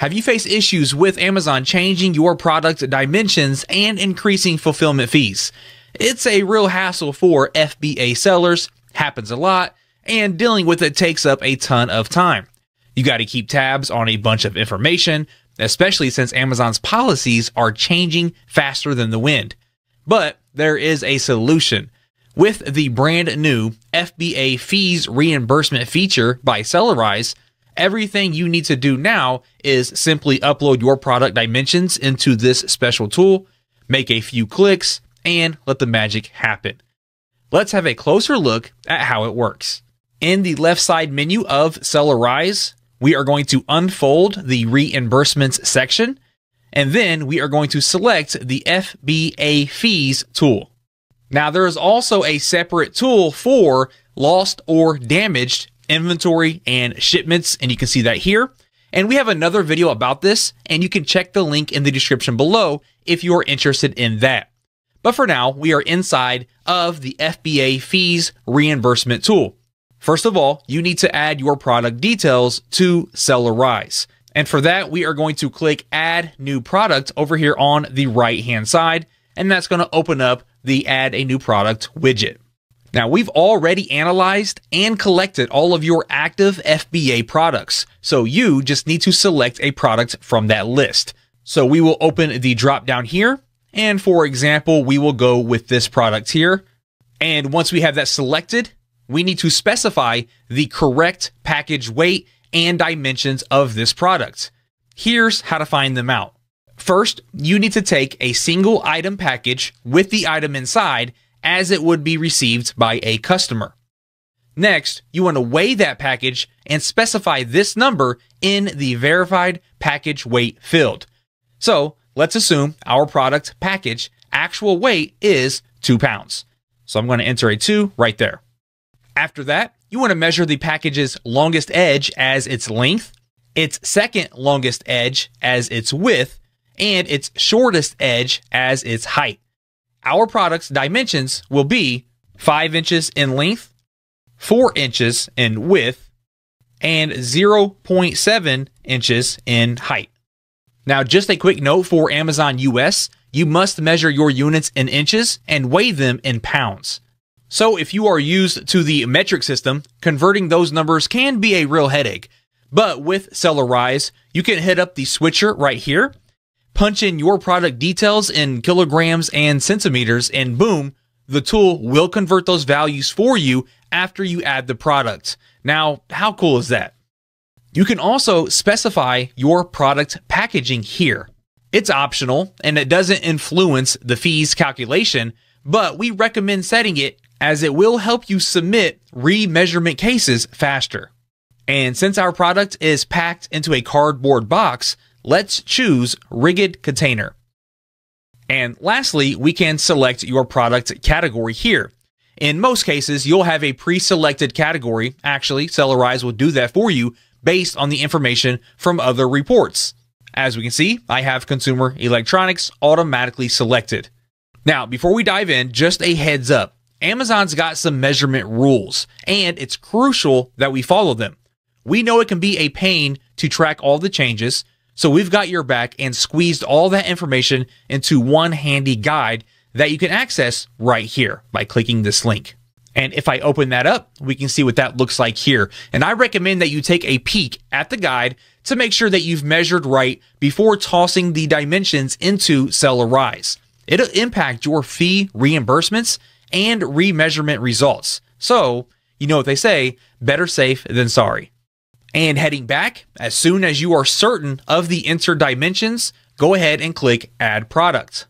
Have you faced issues with Amazon changing your product dimensions and increasing fulfillment fees? It's a real hassle for FBA sellers, happens a lot, and dealing with it takes up a ton of time. You got to keep tabs on a bunch of information, especially since Amazon's policies are changing faster than the wind. But there is a solution. With the brand new FBA fees reimbursement feature by Sellerise, everything you need to do now is simply upload your product dimensions into this special tool, make a few clicks, and let the magic happen. Let's have a closer look at how it works. In the left side menu of Sellerise, we are going to unfold the reimbursements section, and then we are going to select the FBA fees tool. Now, there is also a separate tool for lost or damaged inventory and shipments, and you can see that here. And we have another video about this, and you can check the link in the description below if you're interested in that. But for now, we are inside of the FBA fees reimbursement tool. First of all, you need to add your product details to Sellerise. And for that, we are going to click add new product over here on the right hand side. And that's going to open up the add a new product widget. Now, we've already analyzed and collected all of your active FBA products. So you just need to select a product from that list. So we will open the drop down here. And for example, we will go with this product here. And once we have that selected, we need to specify the correct package weight and dimensions of this product. Here's how to find them out. First, you need to take a single item package with the item inside as it would be received by a customer. Next, you want to weigh that package and specify this number in the verified package weight field. So let's assume our product package actual weight is two pounds. So I'm going to enter a two right there. After that, you want to measure the package's longest edge as its length, its second longest edge as its width, and its shortest edge as its height. Our product's dimensions will be 5 inches in length, 4 inches in width, and 0.7 inches in height. Now, just a quick note for Amazon US, you must measure your units in inches and weigh them in pounds. So if you are used to the metric system, converting those numbers can be a real headache. But with Sellerise, you can hit up the switcher right here, punch in your product details in kilograms and centimeters, and boom, the tool will convert those values for you after you add the product. Now, how cool is that? You can also specify your product packaging here. It's optional and it doesn't influence the fees calculation, but we recommend setting it as it will help you submit remeasurement cases faster. And since our product is packed into a cardboard box, let's choose Rigid Container. And lastly, we can select your product category here. In most cases, you'll have a pre-selected category. Actually, Sellerise will do that for you based on the information from other reports. As we can see, I have consumer electronics automatically selected. Now, before we dive in, just a heads up. Amazon's got some measurement rules, and it's crucial that we follow them. We know it can be a pain to track all the changes, so we've got your back and squeezed all that information into one handy guide that you can access right here by clicking this link. And if I open that up, we can see what that looks like here. And I recommend that you take a peek at the guide to make sure that you've measured right before tossing the dimensions into Sellerise. It'll impact your fee reimbursements and remeasurement results. So, you know what they say better safe than sorry. And heading back, as soon as you are certain of the entered dimensions, go ahead and click Add Product.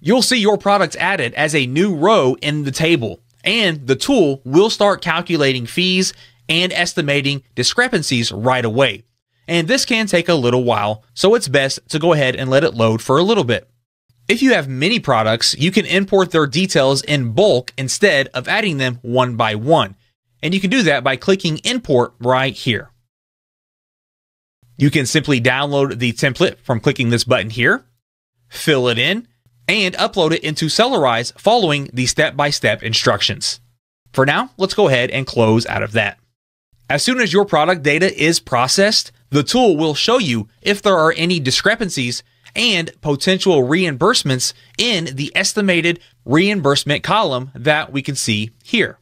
You'll see your product added as a new row in the table, and the tool will start calculating fees and estimating discrepancies right away. And this can take a little while, so it's best to go ahead and let it load for a little bit. If you have many products, you can import their details in bulk instead of adding them one by one. And you can do that by clicking import right here. You can simply download the template from clicking this button here, fill it in, and upload it into Sellerise following the step-by-step instructions. For now, let's go ahead and close out of that. As soon as your product data is processed, the tool will show you if there are any discrepancies and potential reimbursements in the estimated reimbursement column that we can see here.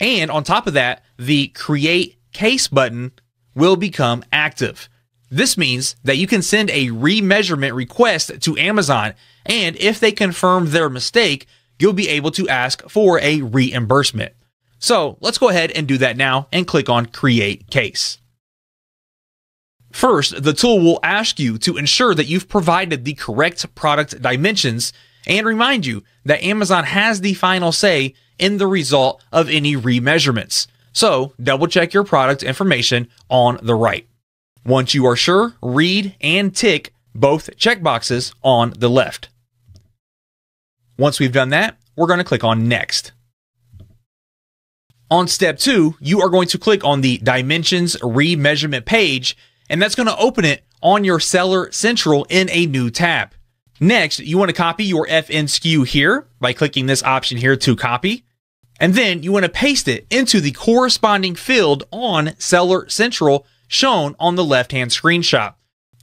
And on top of that, the Create Case button will become active. This means that you can send a remeasurement request to Amazon, and if they confirm their mistake, you'll be able to ask for a reimbursement. So let's go ahead and do that now and click on Create Case. First, the tool will ask you to ensure that you've provided the correct product dimensions and remind you that Amazon has the final say in the result of any remeasurements. So double check your product information on the right. Once you are sure, read and tick both checkboxes on the left. Once we've done that, we're going to click on Next. On step two, you are going to click on the Dimensions Remeasurement page and that's going to open it on your Seller Central in a new tab. Next, you want to copy your FN SKU here by clicking this option here to copy. And then you want to paste it into the corresponding field on Seller Central shown on the left-hand screenshot.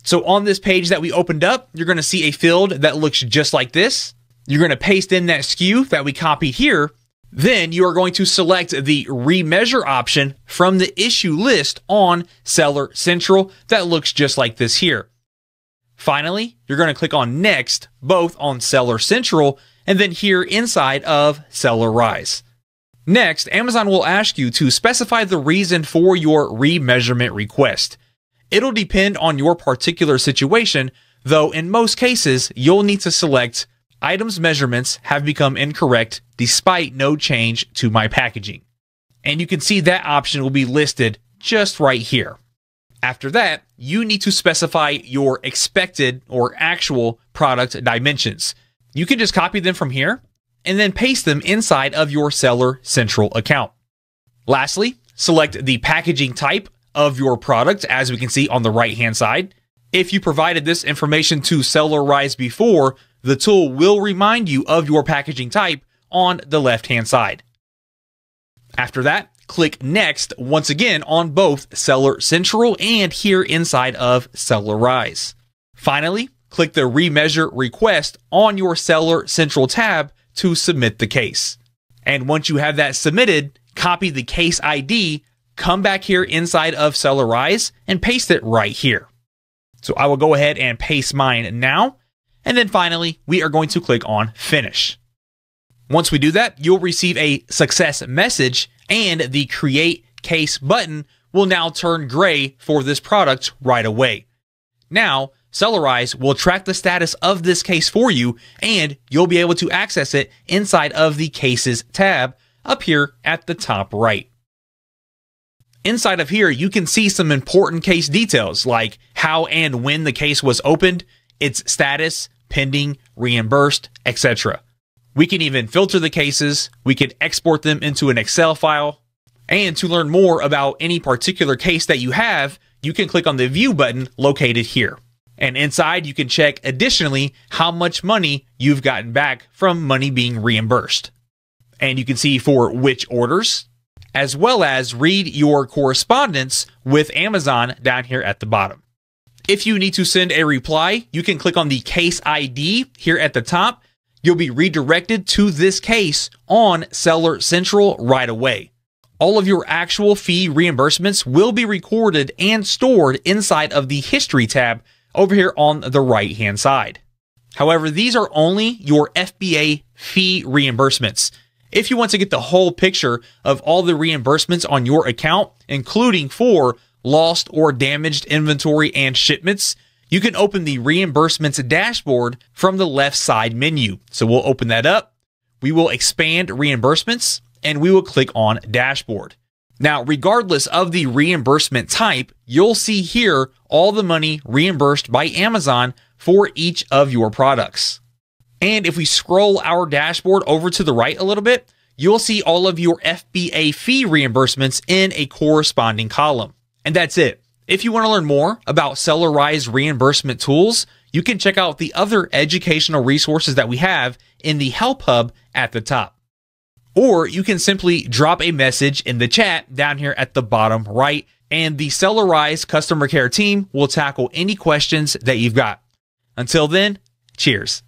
So on this page that we opened up, you're going to see a field that looks just like this. You're going to paste in that SKU that we copied here, then you are going to select the remeasure option from the issue list on Seller Central that looks just like this here. Finally, you're going to click on Next, both on Seller Central and then here inside of Sellerise. Next, Amazon will ask you to specify the reason for your remeasurement request. It'll depend on your particular situation, though in most cases, you'll need to select items measurements have become incorrect despite no change to my packaging. And you can see that option will be listed just right here. After that, you need to specify your expected or actual product dimensions. You can just copy them from here and then paste them inside of your Seller Central account. Lastly, select the packaging type of your product as we can see on the right hand side. If you provided this information to Sellerise before, the tool will remind you of your packaging type on the left hand side. After that, click Next once again on both Seller Central and here inside of Sellerise. Finally, click the Remeasure Request on your Seller Central tab to submit the case. And once you have that submitted, copy the case ID, come back here inside of Sellerise and paste it right here. So I will go ahead and paste mine now and then finally, we are going to click on Finish. Once we do that, you'll receive a success message and the Create Case button will now turn gray for this product right away. Now, Sellerise will track the status of this case for you and you'll be able to access it inside of the Cases tab up here at the top right. Inside of here, you can see some important case details like how and when the case was opened, its status, pending, reimbursed, etc. We can even filter the cases, we can export them into an Excel file, and to learn more about any particular case that you have, you can click on the View button located here. And inside, you can check additionally how much money you've gotten back from money being reimbursed. And you can see for which orders, as well as read your correspondence with Amazon down here at the bottom. If you need to send a reply, you can click on the case ID here at the top. You'll be redirected to this case on Seller Central right away. All of your actual fee reimbursements will be recorded and stored inside of the History tab over here on the right hand side. However, these are only your FBA fee reimbursements. If you want to get the whole picture of all the reimbursements on your account, including for lost or damaged inventory and shipments, you can open the reimbursements dashboard from the left side menu. So we'll open that up. We will expand reimbursements and we will click on dashboard. Now, regardless of the reimbursement type, you'll see here all the money reimbursed by Amazon for each of your products. And if we scroll our dashboard over to the right a little bit, you'll see all of your FBA fee reimbursements in a corresponding column. And that's it. If you want to learn more about Sellerise reimbursement tools, you can check out the other educational resources that we have in the Help Hub at the top. or you can simply drop a message in the chat down here at the bottom right, and the Sellerise customer care team will tackle any questions that you've got. Until then, cheers.